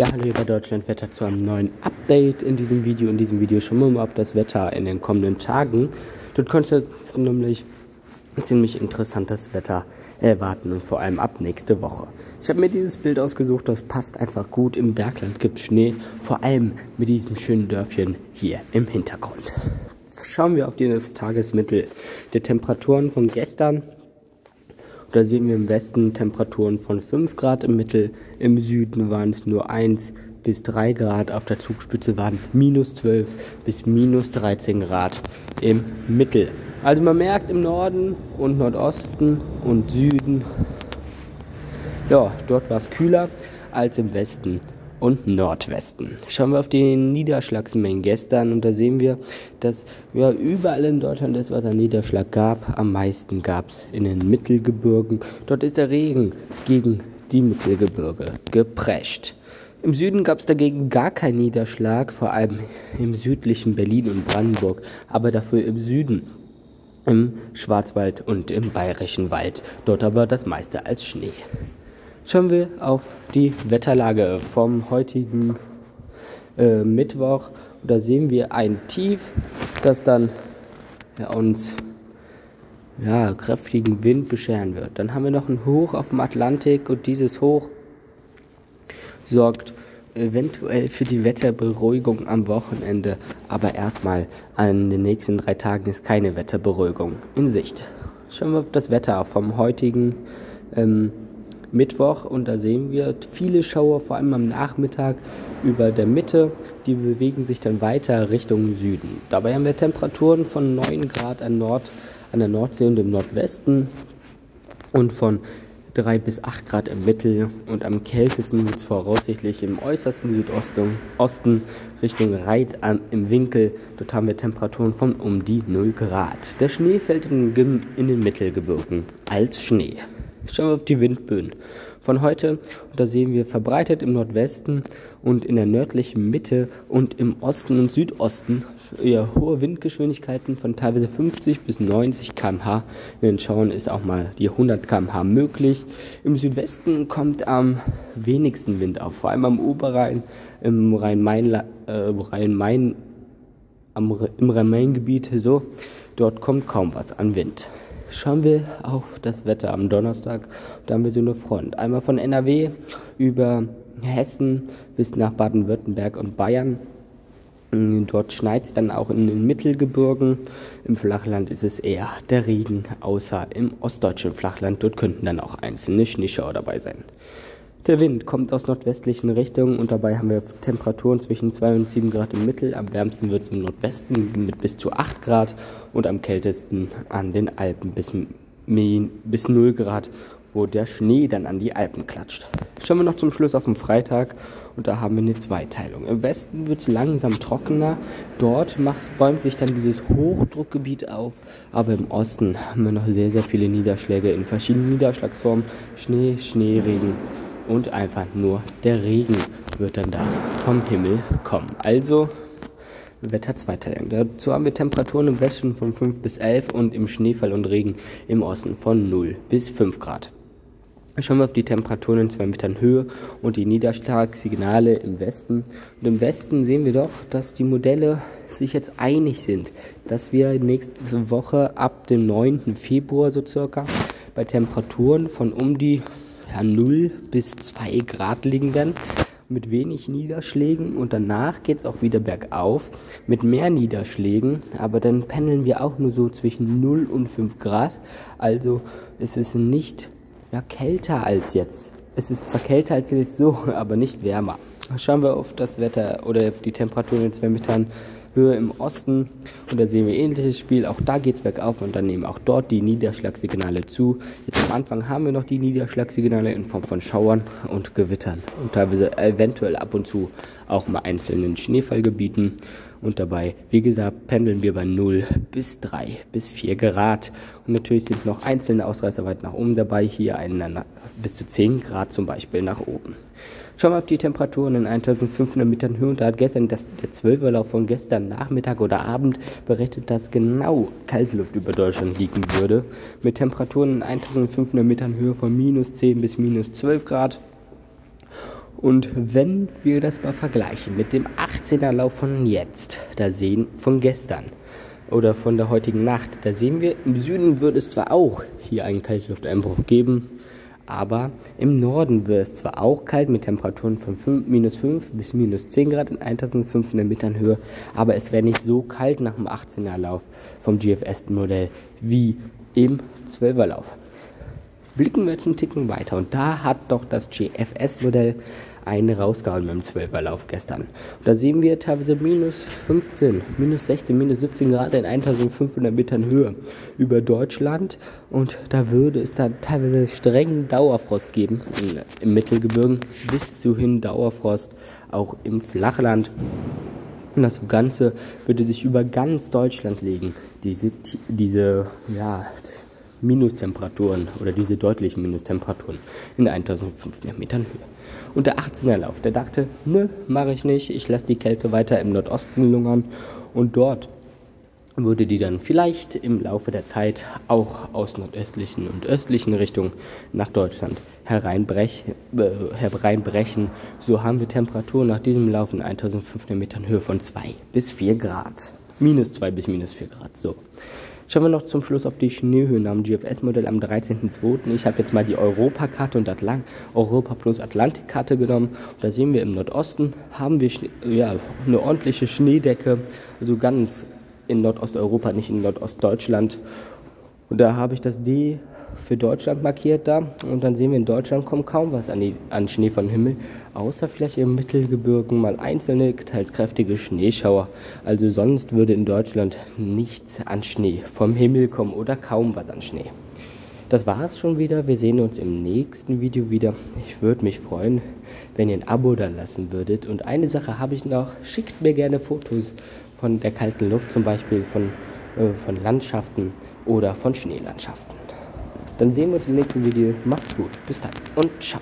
Ja, hallo hier bei Deutschlandwetter zu einem neuen Update in diesem Video. In diesem Video schauen wir mal auf das Wetter in den kommenden Tagen. Dort könnte es nämlich ziemlich interessantes Wetter erwarten und vor allem ab nächste Woche. Ich habe mir dieses Bild ausgesucht, das passt einfach gut. Im Bergland gibt es Schnee, vor allem mit diesem schönen Dörfchen hier im Hintergrund. Schauen wir auf das Tagesmittel der Temperaturen von gestern da sehen wir im Westen Temperaturen von 5 Grad im Mittel, im Süden waren es nur 1 bis 3 Grad, auf der Zugspitze waren es minus 12 bis minus 13 Grad im Mittel. Also man merkt im Norden und Nordosten und Süden, ja, dort war es kühler als im Westen und Nordwesten. Schauen wir auf die Niederschlagsmengen gestern und da sehen wir, dass ja, überall in Deutschland es was an Niederschlag gab. Am meisten gab es in den Mittelgebirgen. Dort ist der Regen gegen die Mittelgebirge geprescht. Im Süden gab es dagegen gar keinen Niederschlag, vor allem im südlichen Berlin und Brandenburg, aber dafür im Süden, im Schwarzwald und im Bayerischen Wald. Dort aber das meiste als Schnee schauen wir auf die Wetterlage vom heutigen äh, Mittwoch. Da sehen wir ein Tief, das dann ja, uns ja, kräftigen Wind bescheren wird. Dann haben wir noch ein Hoch auf dem Atlantik und dieses Hoch sorgt eventuell für die Wetterberuhigung am Wochenende. Aber erstmal an den nächsten drei Tagen ist keine Wetterberuhigung in Sicht. Schauen wir auf das Wetter vom heutigen ähm, Mittwoch und da sehen wir viele Schauer, vor allem am Nachmittag über der Mitte. Die bewegen sich dann weiter Richtung Süden. Dabei haben wir Temperaturen von 9 Grad an, Nord, an der Nordsee und im Nordwesten und von 3 bis 8 Grad im Mittel und am kältesten wird es voraussichtlich im äußersten Südosten Osten Richtung Reit im Winkel. Dort haben wir Temperaturen von um die 0 Grad. Der Schnee fällt in, in den Mittelgebirgen als Schnee. Schauen wir auf die Windböen von heute. da sehen wir verbreitet im Nordwesten und in der nördlichen Mitte und im Osten und Südosten ja, hohe Windgeschwindigkeiten von teilweise 50 bis 90 km/h. In den Schauern ist auch mal die 100 km/h möglich. Im Südwesten kommt am wenigsten Wind auf, vor allem am Oberrhein, im äh, Rhein-Main, im Rhein-Main-Gebiet so. Dort kommt kaum was an Wind schauen wir auf das Wetter am Donnerstag. Da haben wir so eine Front. Einmal von NRW über Hessen bis nach Baden-Württemberg und Bayern. Mm, dort schneit es dann auch in den Mittelgebirgen. Im Flachland ist es eher der Regen, außer im ostdeutschen Flachland. Dort könnten dann auch einzelne Schneeschauer dabei sein. Der Wind kommt aus nordwestlichen Richtungen und dabei haben wir Temperaturen zwischen 2 und 7 Grad im Mittel. Am wärmsten wird es im Nordwesten mit bis zu 8 Grad und am kältesten an den Alpen bis, bis 0 Grad, wo der Schnee dann an die Alpen klatscht. Schauen wir noch zum Schluss auf den Freitag und da haben wir eine Zweiteilung. Im Westen wird es langsam trockener. Dort macht, bäumt sich dann dieses Hochdruckgebiet auf. Aber im Osten haben wir noch sehr, sehr viele Niederschläge in verschiedenen Niederschlagsformen. Schnee, Schneeregen und einfach nur der Regen wird dann da vom Himmel kommen. Also Wetter zweiteilen. Dazu haben wir Temperaturen im Westen von 5 bis 11 und im Schneefall und Regen im Osten von 0 bis 5 Grad. Schauen wir auf die Temperaturen in 2 Metern Höhe und die Niederschlagssignale im Westen. Und im Westen sehen wir doch, dass die Modelle sich jetzt einig sind, dass wir nächste Woche ab dem 9. Februar so circa bei Temperaturen von um die ja, 0 bis 2 Grad liegen werden mit wenig Niederschlägen und danach geht es auch wieder bergauf mit mehr Niederschlägen, aber dann pendeln wir auch nur so zwischen 0 und 5 Grad. Also ist es nicht ja, kälter als jetzt. Es ist zwar kälter als jetzt so, aber nicht wärmer. Schauen wir auf das Wetter oder auf die Temperatur in zwei Metern Höhe im Osten. Und da sehen wir ähnliches Spiel. Auch da geht es bergauf und dann nehmen auch dort die Niederschlagssignale zu. Jetzt am Anfang haben wir noch die Niederschlagssignale in Form von Schauern und Gewittern und teilweise eventuell ab und zu auch mal einzelnen Schneefallgebieten. Und dabei, wie gesagt, pendeln wir bei 0 bis 3 bis 4 Grad. Und natürlich sind noch einzelne Ausreißer weit nach oben dabei. Hier einen bis zu 10 Grad zum Beispiel nach oben. Schauen wir auf die Temperaturen in 1500 Metern Höhe. Und da hat gestern das, der 12 Lauf von gestern Nachmittag oder Abend berechnet, dass genau Kaltluft über Deutschland liegen würde. Mit Temperaturen in 1500 Metern Höhe von minus 10 bis minus 12 Grad. Und wenn wir das mal vergleichen mit dem 18er Lauf von jetzt, da sehen von gestern oder von der heutigen Nacht, da sehen wir, im Süden würde es zwar auch hier einen Kaltlufteinbruch geben, aber im Norden wird es zwar auch kalt mit Temperaturen von 5, minus 5 bis minus 10 Grad in 1500 Metern Höhe, aber es wäre nicht so kalt nach dem 18er Lauf vom GFS-Modell wie im 12er Lauf. Blicken wir jetzt einen Ticken weiter und da hat doch das GFS-Modell einen rausgehauen mit dem 12er Lauf gestern. Und da sehen wir teilweise minus 15, minus 16, minus 17 Grad in 1500 Metern Höhe über Deutschland und da würde es dann teilweise strengen Dauerfrost geben im Mittelgebirge bis zu hin Dauerfrost auch im Flachland. Und das Ganze würde sich über ganz Deutschland legen. Diese, diese ja, Minustemperaturen oder diese deutlichen Minustemperaturen in 1500 Metern Höhe. Und der 18er Lauf, der dachte, ne, mache ich nicht, ich lasse die Kälte weiter im Nordosten lungern und dort würde die dann vielleicht im Laufe der Zeit auch aus nordöstlichen und östlichen Richtungen nach Deutschland hereinbrechen. Äh, hereinbrechen. So haben wir Temperaturen nach diesem Lauf in 1500 Metern Höhe von 2 bis 4 Grad. Minus 2 bis minus 4 Grad, so. Schauen wir noch zum Schluss auf die Schneehöhen am GFS-Modell am 13.02. Ich habe jetzt mal die Europakarte und Atlant Europa plus Atlantikkarte genommen. Da sehen wir im Nordosten haben wir ja, eine ordentliche Schneedecke, also ganz in Nordosteuropa, nicht in Nordostdeutschland. Und da habe ich das D für Deutschland markiert da. Und dann sehen wir, in Deutschland kommt kaum was an, die, an Schnee vom Himmel, außer vielleicht im Mittelgebirgen mal einzelne, teils kräftige Schneeschauer. Also sonst würde in Deutschland nichts an Schnee vom Himmel kommen oder kaum was an Schnee. Das war es schon wieder. Wir sehen uns im nächsten Video wieder. Ich würde mich freuen, wenn ihr ein Abo da lassen würdet. Und eine Sache habe ich noch. Schickt mir gerne Fotos von der kalten Luft, zum Beispiel von, äh, von Landschaften oder von Schneelandschaften. Dann sehen wir uns im nächsten Video. Macht's gut. Bis dann und ciao.